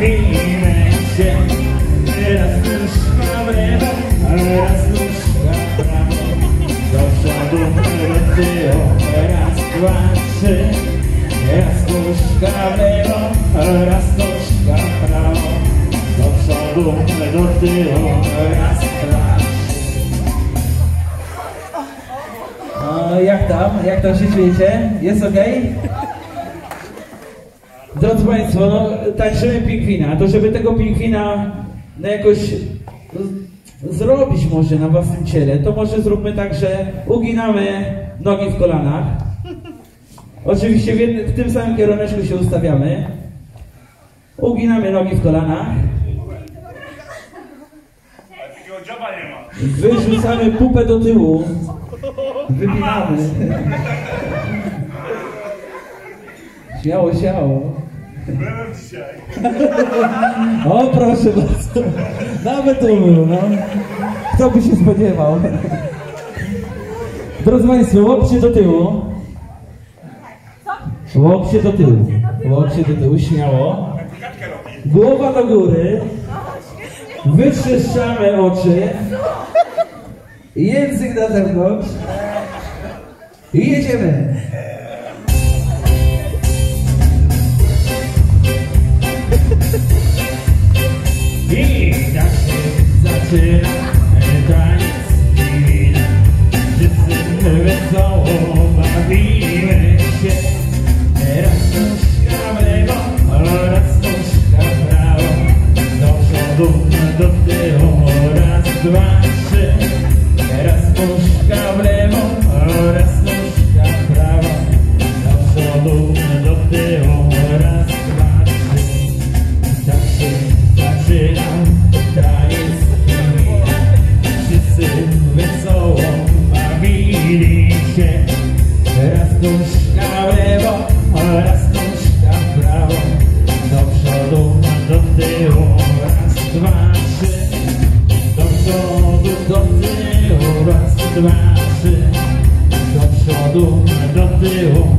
bawimy się. Raz nóżka w lewo, raz nóżka w prawo. Do przodu, do tyłu, raz, dwa, trzy. Raz nóżka w lewo, raz nóżka w raz, dwa, A jak tam? Jak tam się czujecie? Jest ok? Drodzy Państwo, no, tańczymy pingwina. To żeby tego pingwina no, jakoś z- zrobić może na własnym ciele, to może zróbmy tak, że uginamy nogi w kolanach. Oczywiście w, jednym, w tym samym kieruneczku się ustawiamy. Uginamy nogi w kolanach. Wyrzucamy pupę do tyłu. Wypinamy. Śmiało, śmiało. Byłem dzisiaj. O, proszę bardzo. Nawet tu był, no. Kto by się spodziewał? Drodzy Państwo, łokcie do tyłu. Łokcie do tyłu. Łokcie do tyłu, śmiało. Głowa do góry. Wytrzeszczamy oczy. Język na zewnątrz. I jedziemy. Wszyscy się. Lewo, raz prawo. Do przodu, do tyłu, raz, dwa, trzy. Lewo, raz nóżka w prawo. Do przodu, do tyłu, raz, się. Raz nóżka w lewo, raz nóżka w prawo. Do przodu, do tyłu, raz, dwa, trzy. Do przodu, do tyłu, raz, dwa, trzy. Do przodu, do tyłu,